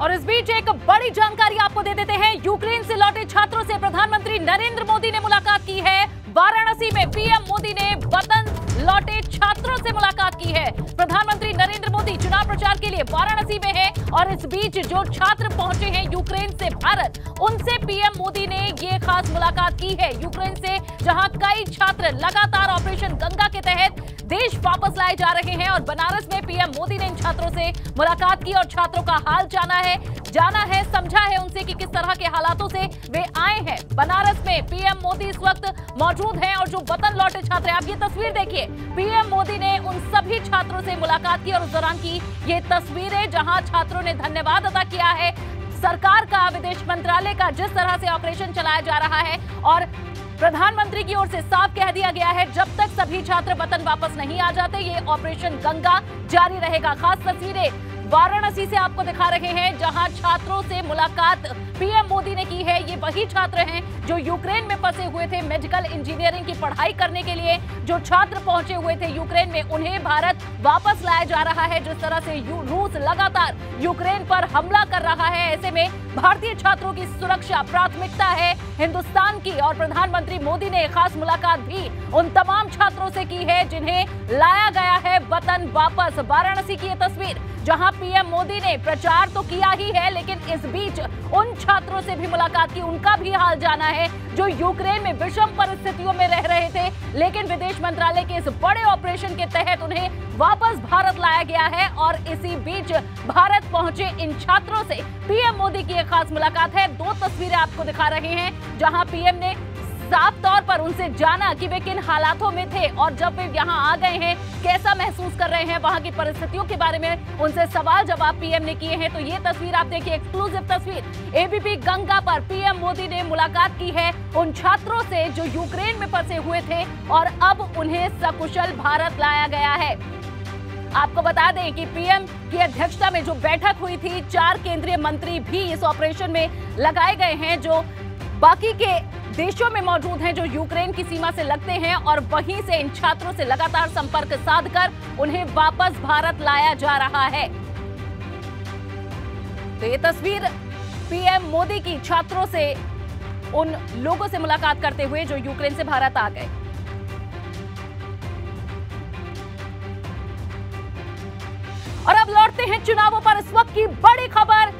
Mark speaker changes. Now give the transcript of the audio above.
Speaker 1: और इस बीच एक बड़ी जानकारी आपको दे देते हैं, यूक्रेन से लौटे छात्रों से प्रधानमंत्री नरेंद्र मोदी ने मुलाकात की है। वाराणसी में पीएम मोदी ने वतन लौटे छात्रों से मुलाकात की है। प्रधानमंत्री नरेंद्र मोदी चुनाव प्रचार के लिए वाराणसी में है और इस बीच जो छात्र पहुँचे हैं यूक्रेन से भारत, उनसे पीएम मोदी ने ये खास मुलाकात की है। यूक्रेन से जहाँ कई छात्र लगातार ऑपरेशन गंगा के तहत देश वापस लाए जा रहे हैं और बनारस में पीएम मोदी ने इन छात्रों से मुलाकात की और छात्रों का हाल जाना है जाना है, समझा है उनसे कि किस तरह के हालातों से वे आए हैं। बनारस में पीएम मोदी इस वक्त मौजूद हैं और जो वतन लौटे छात्र हैं, आप ये तस्वीर देखिए। पीएम मोदी ने उन सभी छात्रों से मुलाकात की और उस दौरान की ये तस्वीरें जहाँ छात्रों ने धन्यवाद अदा किया है। सरकार का, विदेश मंत्रालय का जिस तरह से ऑपरेशन चलाया जा रहा है और प्रधानमंत्री की ओर से साफ़ कह दिया गया है, जब तक सभी छात्र वतन वापस नहीं आ जाते, ये ऑपरेशन गंगा जारी रहेगा। खास तस्वीरें वाराणसी से आपको दिखा रहे हैं, जहाँ छात्रों से मुलाकात पीएम मोदी ने की है। ये वही छात्र हैं जो यूक्रेन में फंसे हुए थे मेडिकल इंजीनियरिंग की पढ़ाई करने के लिए, जो छात्र पहुँचे हुए थे यूक्रेन में। उन्हें भारत वापस लाया जा रहा है, जिस तरह से रूस लगातार यूक्रेन पर हमला कर रहा है। ऐसे में भारतीय छात्रों की सुरक्षा प्राथमिकता है। हिंदुस्तान की और प्रधानमंत्री मोदी ने खास मुलाकात भी उन तमाम छात्रों से की है, जिन्हें लाया गया है वतन वापस। वाराणसी की ये तस्वीर, जहाँ पीएम मोदी ने प्रचार तो किया ही है, लेकिन इस बीच उन छात्रों से भी मुलाकात की, उनका भी हाल जाना है, जो यूक्रेन में विषम परिस्थितियों में रह रहे थे। लेकिन विदेश मंत्रालय के इस बड़े ऑपरेशन के तहत उन्हें वापस भारत लाया गया है, और इसी बीच भारत पहुँचे इन छात्रों से। पीएम मोदी की एक खास मुलाकात है, दो तस्वीरें आपको दिखा रहे हैं, जहाँ पीएम ने साफ़ तौर पर उनसे जाना कि वे किन हालातों में थे और जब वे यहाँ आ गए हैं, कैसा महसूस कर रहे हैं वहाँ की परिस्थितियों के बारे में उनसे सवाल जवाब पीएम ने किए हैं। तो ये तस्वीर आप देखिए एक्सक्लूसिव तस्वीर। एबीपी गंगा पर पीएम मोदी ने मुलाकात की है उन छात्रों से जो यूक्रेन में फंसे हुए थे और अब उन्हें सकुशल भारत लाया गया है। आपको बता दें कि पीएम की अध्यक्षता में जो बैठक हुई थी, चार केंद्रीय मंत्री भी इस ऑपरेशन में लगाए गए हैं, जो बाकी के देशों में मौजूद हैं जो यूक्रेन की सीमा से लगते हैं और वहीं से इन छात्रों से लगातार संपर्क साधकर उन्हें वापस भारत लाया जा रहा है। तो ये तस्वीर पीएम मोदी की छात्रों से, उन लोगों से मुलाकात करते हुए जो यूक्रेन से भारत आ गए। और अब लौटते हैं चुनावों पर। इस वक्त की बड़ी खबर